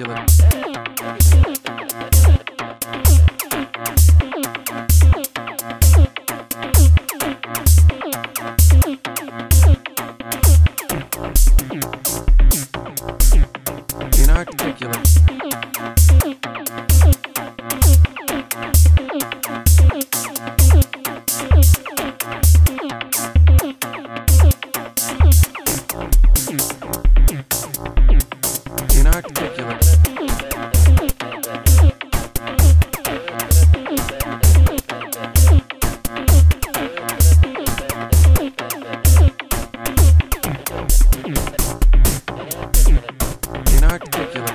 Inarticulate. Inarticulate. Inarticulate. Inarticulate.